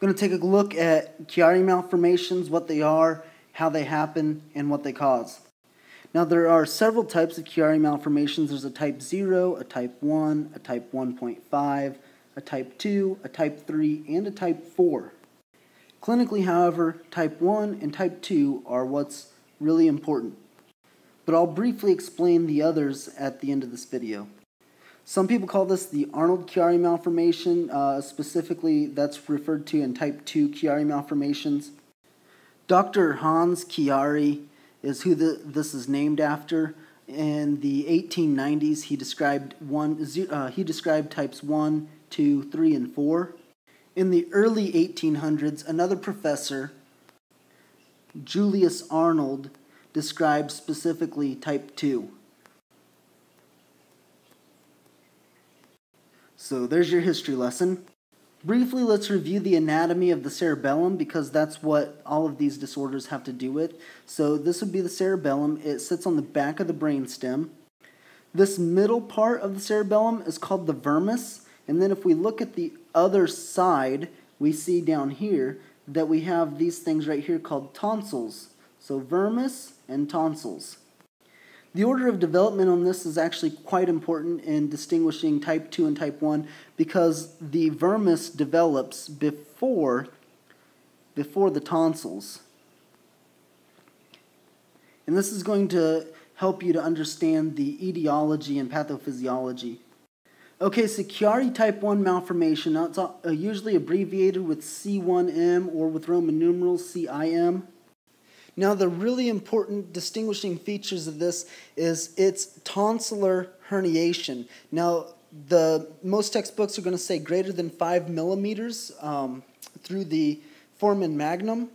going to take a look at Chiari malformations, what they are, how they happen, and what they cause. Now, there are several types of Chiari malformations. There's a type 0, a type 1, a type 1.5, a type 2, a type 3, and a type 4. Clinically, however, type 1 and type 2 are what's really important. But I'll briefly explain the others at the end of this video. Some people call this the Arnold-Chiari malformation. Uh, specifically, that's referred to in type 2 Chiari malformations. Dr. Hans Chiari is who the, this is named after. In the 1890s, he described one. Uh, he described types 1, 2, 3, and 4. In the early 1800s, another professor, Julius Arnold, described specifically type 2. So there's your history lesson. Briefly, let's review the anatomy of the cerebellum because that's what all of these disorders have to do with. So this would be the cerebellum. It sits on the back of the brainstem. This middle part of the cerebellum is called the vermis. And then if we look at the other side, we see down here that we have these things right here called tonsils. So vermis and tonsils. The order of development on this is actually quite important in distinguishing type 2 and type 1 because the vermis develops before, before the tonsils. And this is going to help you to understand the etiology and pathophysiology. Okay, so Chiari type 1 malformation, now it's usually abbreviated with C1M or with Roman numerals CIM. Now, the really important distinguishing features of this is its tonsillar herniation. Now, the most textbooks are going to say greater than five millimeters um, through the foramen magnum.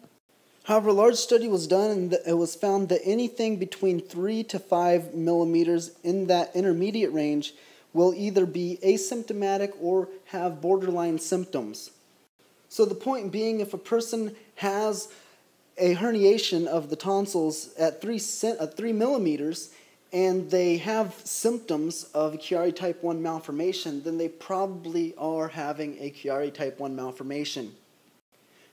However, a large study was done and it was found that anything between three to five millimeters in that intermediate range will either be asymptomatic or have borderline symptoms. So, the point being, if a person has a herniation of the tonsils at three, at three millimeters and they have symptoms of Chiari type 1 malformation, then they probably are having a Chiari type 1 malformation.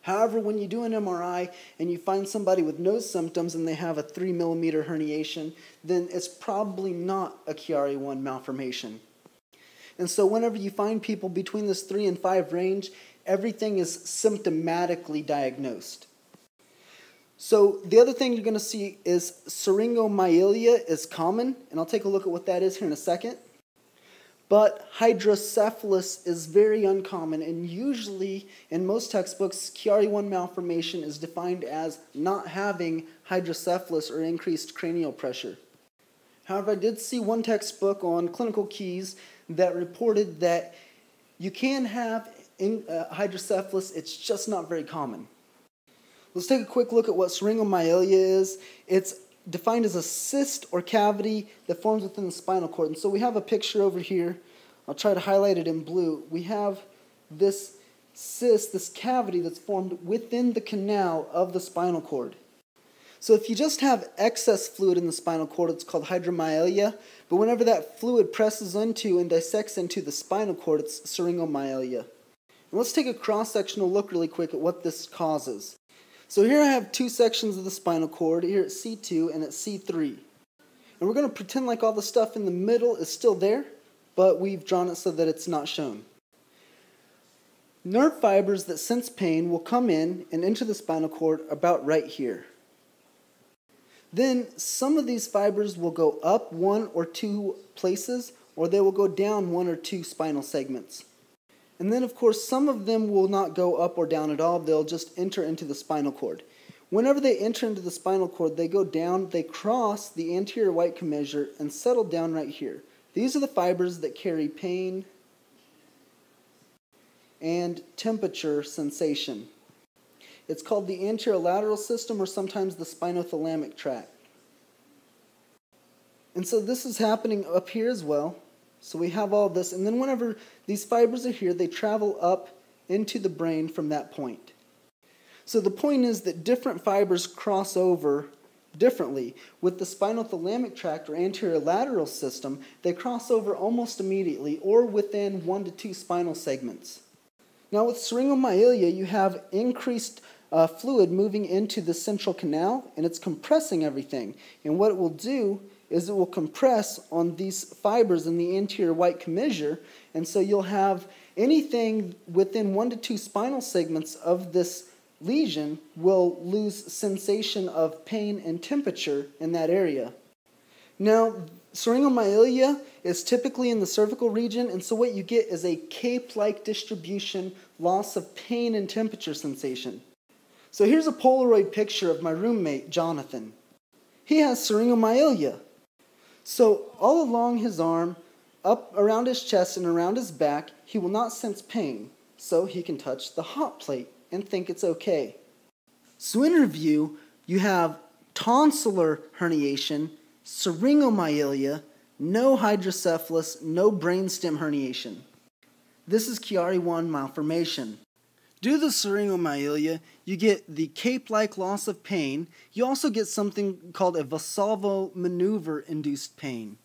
However, when you do an MRI and you find somebody with no symptoms and they have a 3 millimeter herniation, then it's probably not a Chiari 1 malformation. And so, whenever you find people between this 3 and 5 range, everything is symptomatically diagnosed. So the other thing you're going to see is syringomyelia is common, and I'll take a look at what that is here in a second. But hydrocephalus is very uncommon, and usually in most textbooks, Chiari-1 malformation is defined as not having hydrocephalus or increased cranial pressure. However, I did see one textbook on clinical keys that reported that you can have uh, hydrocephalus, it's just not very common. Let's take a quick look at what syringomyelia is. It's defined as a cyst or cavity that forms within the spinal cord. And so we have a picture over here. I'll try to highlight it in blue. We have this cyst, this cavity that's formed within the canal of the spinal cord. So if you just have excess fluid in the spinal cord, it's called hydromyelia. But whenever that fluid presses into and dissects into the spinal cord, it's syringomyelia. And let's take a cross-sectional look really quick at what this causes. So here I have two sections of the spinal cord, here at C2 and at C3. And we're going to pretend like all the stuff in the middle is still there, but we've drawn it so that it's not shown. Nerve fibers that sense pain will come in and into the spinal cord about right here. Then some of these fibers will go up one or two places, or they will go down one or two spinal segments. And then, of course, some of them will not go up or down at all. They'll just enter into the spinal cord. Whenever they enter into the spinal cord, they go down, they cross the anterior white commissure and settle down right here. These are the fibers that carry pain and temperature sensation. It's called the anterolateral system or sometimes the spinothalamic tract. And so this is happening up here as well. So we have all this, and then whenever these fibers are here, they travel up into the brain from that point. So the point is that different fibers cross over differently. With the spinothalamic tract or anterolateral system, they cross over almost immediately or within one to two spinal segments. Now with syringomyelia, you have increased uh, fluid moving into the central canal, and it's compressing everything. And what it will do is it will compress on these fibers in the anterior white commissure, and so you'll have anything within one to two spinal segments of this lesion will lose sensation of pain and temperature in that area. Now, syringomyelia is typically in the cervical region, and so what you get is a cape like distribution, loss of pain and temperature sensation. So here's a Polaroid picture of my roommate, Jonathan. He has syringomyelia. So, all along his arm, up around his chest, and around his back, he will not sense pain, so he can touch the hot plate and think it's okay. So, in review, you have tonsillar herniation, syringomyelia, no hydrocephalus, no brainstem herniation. This is Chiari-1 malformation. Due to the syringomyelia, you get the cape-like loss of pain. You also get something called a Valsalva maneuver-induced pain.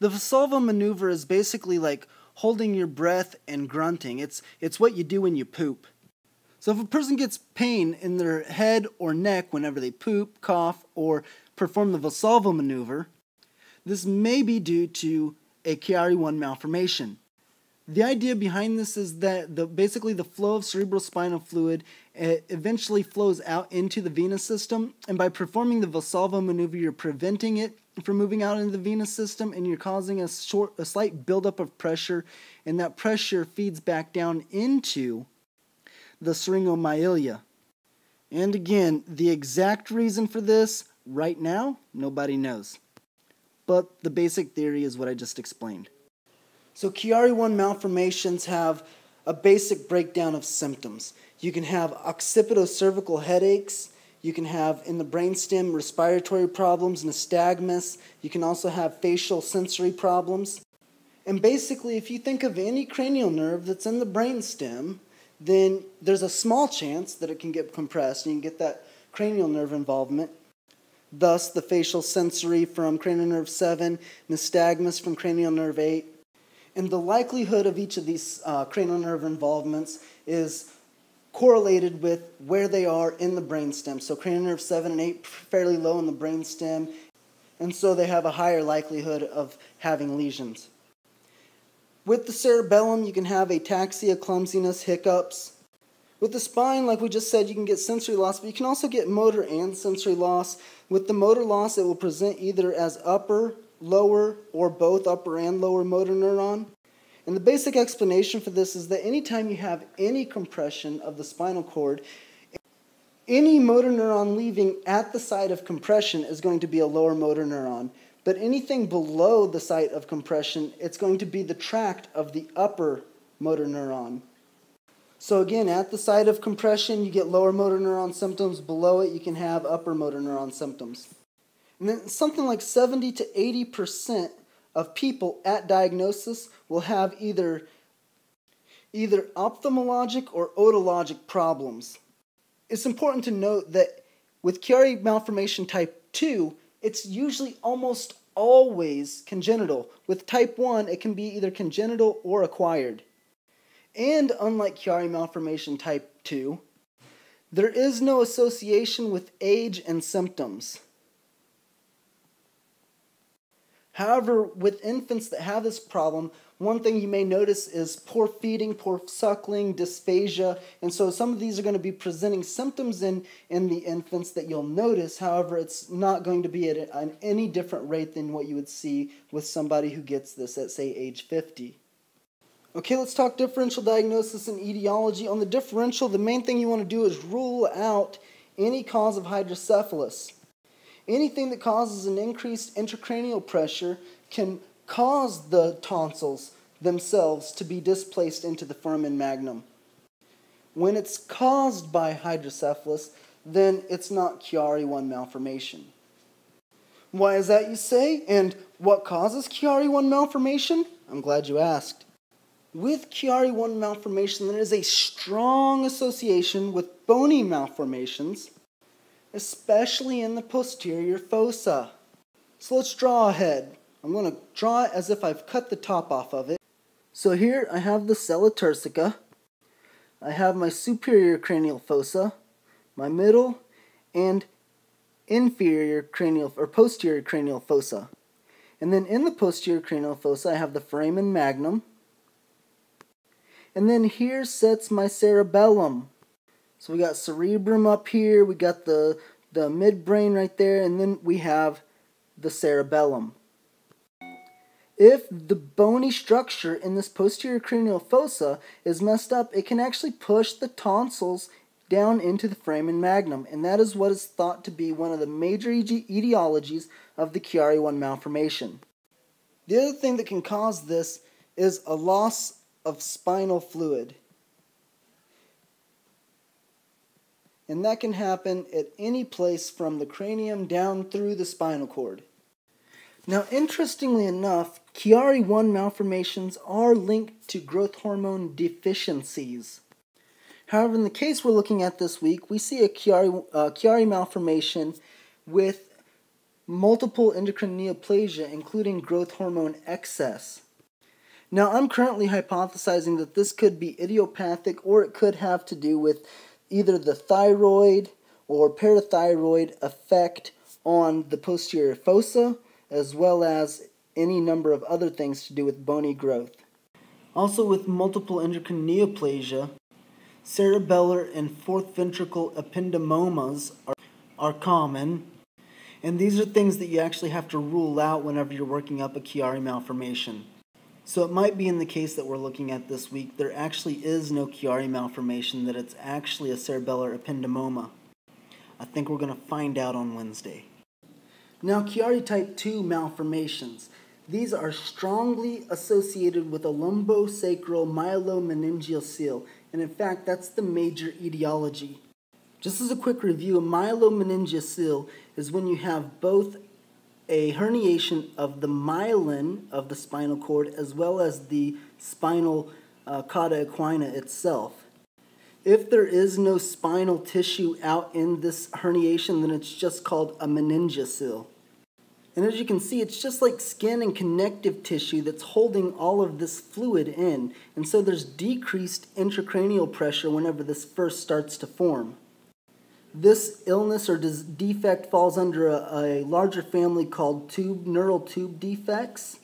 The Valsalva maneuver is basically like holding your breath and grunting. It's, it's what you do when you poop. So if a person gets pain in their head or neck whenever they poop, cough, or perform the Valsalva maneuver, this may be due to a Chiari-1 malformation. The idea behind this is that the, basically the flow of cerebrospinal fluid eh, eventually flows out into the venous system, and by performing the Valsalva maneuver, you're preventing it from moving out into the venous system, and you're causing a short, a slight buildup of pressure, and that pressure feeds back down into the syringomyelia. And again, the exact reason for this right now, nobody knows. But the basic theory is what I just explained. So Chiari-1 malformations have a basic breakdown of symptoms. You can have occipito-cervical headaches. You can have in the brainstem respiratory problems, nystagmus. You can also have facial sensory problems. And basically, if you think of any cranial nerve that's in the brainstem, then there's a small chance that it can get compressed and you can get that cranial nerve involvement. Thus, the facial sensory from cranial nerve 7, nystagmus from cranial nerve 8, and the likelihood of each of these uh, cranial nerve involvements is correlated with where they are in the brainstem. So cranial nerve 7 and 8 fairly low in the brainstem, and so they have a higher likelihood of having lesions. With the cerebellum, you can have ataxia, clumsiness, hiccups. With the spine, like we just said, you can get sensory loss, but you can also get motor and sensory loss. With the motor loss, it will present either as upper lower, or both upper and lower motor neuron. And the basic explanation for this is that anytime you have any compression of the spinal cord, any motor neuron leaving at the site of compression is going to be a lower motor neuron. But anything below the site of compression, it's going to be the tract of the upper motor neuron. So again, at the site of compression, you get lower motor neuron symptoms. Below it, you can have upper motor neuron symptoms. And then something like 70 to 80% of people at diagnosis will have either, either ophthalmologic or otologic problems. It's important to note that with Chiari malformation type 2, it's usually almost always congenital. With type 1, it can be either congenital or acquired. And unlike Chiari malformation type 2, there is no association with age and symptoms. However, with infants that have this problem, one thing you may notice is poor feeding, poor suckling, dysphagia, and so some of these are going to be presenting symptoms in, in the infants that you'll notice. However, it's not going to be at an any different rate than what you would see with somebody who gets this at, say, age 50. Okay, let's talk differential diagnosis and etiology. On the differential, the main thing you want to do is rule out any cause of hydrocephalus. Anything that causes an increased intracranial pressure can cause the tonsils themselves to be displaced into the foramen magnum. When it's caused by hydrocephalus, then it's not Chiari-1 malformation. Why is that, you say? And what causes Chiari-1 malformation? I'm glad you asked. With Chiari-1 malformation, there is a strong association with bony malformations especially in the posterior fossa. So let's draw a head. I'm going to draw it as if I've cut the top off of it. So here I have the sella turcica. I have my superior cranial fossa, my middle, and inferior cranial or posterior cranial fossa. And then in the posterior cranial fossa, I have the foramen magnum. And then here sits my cerebellum. So we got cerebrum up here, we got the, the midbrain right there, and then we have the cerebellum. If the bony structure in this posterior cranial fossa is messed up, it can actually push the tonsils down into the foramen magnum, and that is what is thought to be one of the major etiologies of the Chiari-1 malformation. The other thing that can cause this is a loss of spinal fluid. And that can happen at any place from the cranium down through the spinal cord. Now, interestingly enough, Chiari-1 malformations are linked to growth hormone deficiencies. However, in the case we're looking at this week, we see a Chiari, uh, Chiari malformation with multiple endocrine neoplasia, including growth hormone excess. Now, I'm currently hypothesizing that this could be idiopathic or it could have to do with either the thyroid or parathyroid effect on the posterior fossa, as well as any number of other things to do with bony growth. Also, with multiple endocrine neoplasia, cerebellar and fourth ventricle ependymomas are, are common, and these are things that you actually have to rule out whenever you're working up a Chiari malformation. So it might be in the case that we're looking at this week, there actually is no Chiari malformation, that it's actually a cerebellar ependymoma. I think we're going to find out on Wednesday. Now, Chiari type 2 malformations. These are strongly associated with a lumbosacral myelomeningocele, and in fact, that's the major etiology. Just as a quick review, a myelomeningocele is when you have both a herniation of the myelin of the spinal cord as well as the spinal uh, cauda equina itself. If there is no spinal tissue out in this herniation, then it's just called a meningocele. And as you can see, it's just like skin and connective tissue that's holding all of this fluid in. And so there's decreased intracranial pressure whenever this first starts to form. This illness or defect falls under a, a larger family called tube, neural tube defects.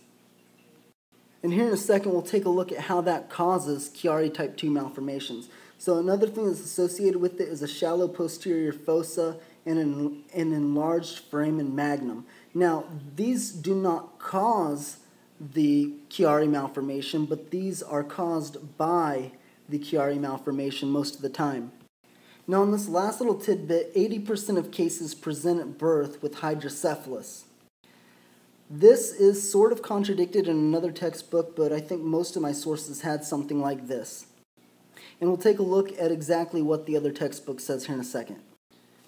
And here in a second, we'll take a look at how that causes Chiari type 2 malformations. So another thing that's associated with it is a shallow posterior fossa and an, an enlarged foramen magnum. Now, these do not cause the Chiari malformation, but these are caused by the Chiari malformation most of the time. Now, in this last little tidbit, 80% of cases present at birth with hydrocephalus. This is sort of contradicted in another textbook, but I think most of my sources had something like this. And we'll take a look at exactly what the other textbook says here in a second.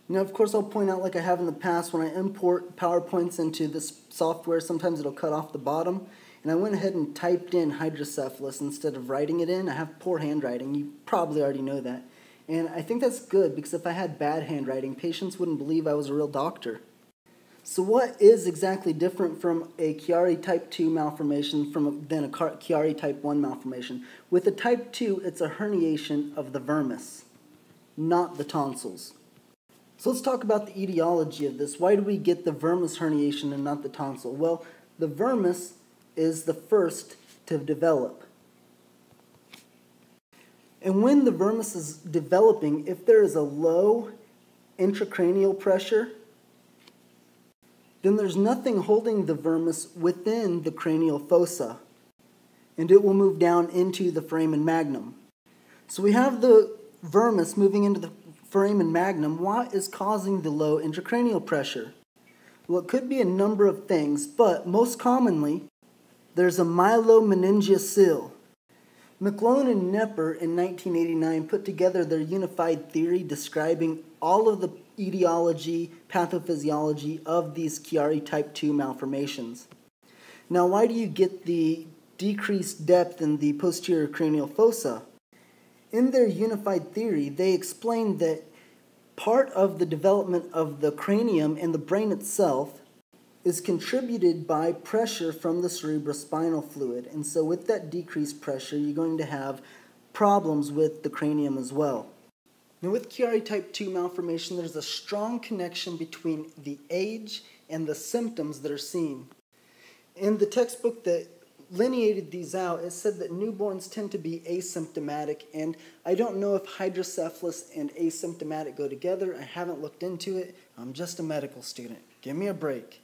Now, of course, I'll point out, like I have in the past, when I import PowerPoints into this software, sometimes it'll cut off the bottom. And I went ahead and typed in hydrocephalus instead of writing it in. I have poor handwriting. You probably already know that. And I think that's good because if I had bad handwriting, patients wouldn't believe I was a real doctor. So, what is exactly different from a Chiari type 2 malformation from than a Chiari type 1 malformation? With a type 2, it's a herniation of the vermis, not the tonsils. So let's talk about the etiology of this. Why do we get the vermis herniation and not the tonsil? Well, the vermis is the first to develop. And when the vermis is developing, if there is a low intracranial pressure, then there's nothing holding the vermis within the cranial fossa, and it will move down into the foramen magnum. So we have the vermis moving into the foramen magnum, what is causing the low intracranial pressure? Well, it could be a number of things, but most commonly, there's a myelomeningeal seal. McLone and Knepper in 1989 put together their unified theory describing all of the etiology, pathophysiology of these Chiari type 2 malformations. Now, why do you get the decreased depth in the posterior cranial fossa? in their unified theory, they explained that part of the development of the cranium and the brain itself is contributed by pressure from the cerebrospinal fluid. And so, with that decreased pressure, you're going to have problems with the cranium as well. Now, with Chiari type 2 malformation, there's a strong connection between the age and the symptoms that are seen. In the textbook that lineated these out, it said that newborns tend to be asymptomatic, and I don't know if hydrocephalus and asymptomatic go together. I haven't looked into it. I'm just a medical student. Give me a break.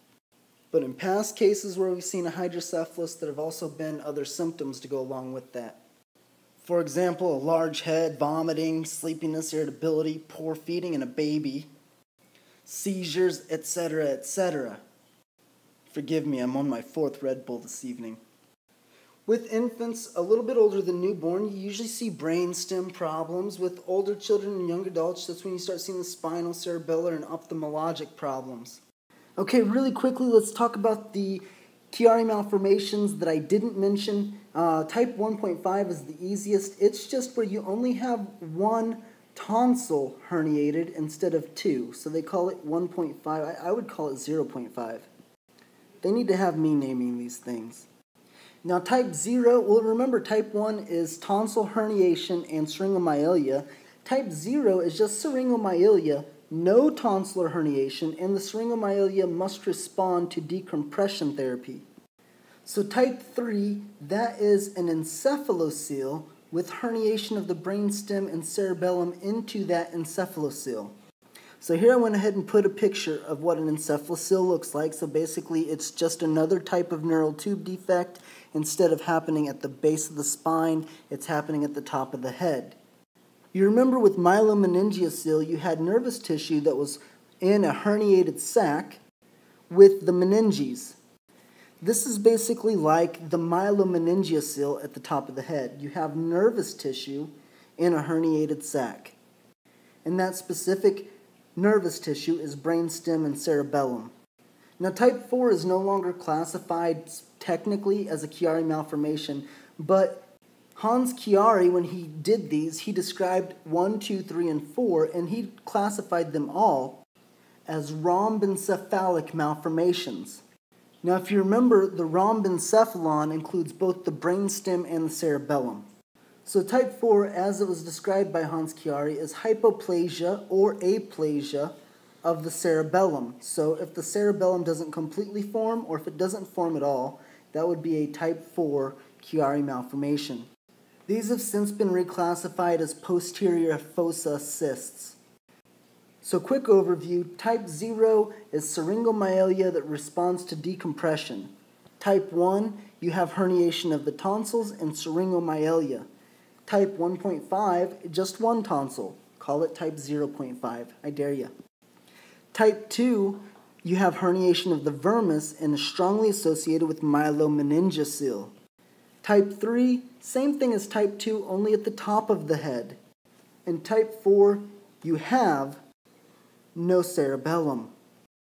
But in past cases where we've seen a hydrocephalus, there have also been other symptoms to go along with that. For example, a large head, vomiting, sleepiness, irritability, poor feeding in a baby, seizures, etc., etc. Forgive me, I'm on my fourth Red Bull this evening. With infants a little bit older than newborn, you usually see brainstem problems. With older children and young adults, that's when you start seeing the spinal, cerebellar, and ophthalmologic problems. Okay, really quickly, let's talk about the Chiari malformations that I didn't mention. Uh, type 1.5 is the easiest. It's just where you only have one tonsil herniated instead of two. So they call it 1.5. I, I would call it 0.5. They need to have me naming these things. Now, type 0, well, remember, type 1 is tonsil herniation and syringomyelia. Type 0 is just syringomyelia, no tonsillar herniation, and the syringomyelia must respond to decompression therapy. So, type 3, that is an encephalocele with herniation of the brainstem and cerebellum into that encephalocele. So here I went ahead and put a picture of what an encephalocele looks like. So basically it's just another type of neural tube defect. Instead of happening at the base of the spine, it's happening at the top of the head. You remember with myelomeningocele, you had nervous tissue that was in a herniated sac with the meninges. This is basically like the myelomeningocele at the top of the head. You have nervous tissue in a herniated sac. And that specific nervous tissue is brainstem and cerebellum. Now, type 4 is no longer classified technically as a Chiari malformation, but Hans Chiari, when he did these, he described 1, 2, 3, and 4, and he classified them all as rhombencephalic malformations. Now, if you remember, the rhombencephalon includes both the brainstem and the cerebellum. So type 4, as it was described by Hans Chiari, is hypoplasia or aplasia of the cerebellum. So if the cerebellum doesn't completely form, or if it doesn't form at all, that would be a type 4 Chiari malformation. These have since been reclassified as posterior fossa cysts. So quick overview, type 0 is syringomyelia that responds to decompression. Type 1, you have herniation of the tonsils and syringomyelia. Type 1.5, just one tonsil. Call it type 0.5. I dare you. Type 2, you have herniation of the vermis and is strongly associated with myelomeningocele. Type 3, same thing as type 2, only at the top of the head. And type 4, you have no cerebellum.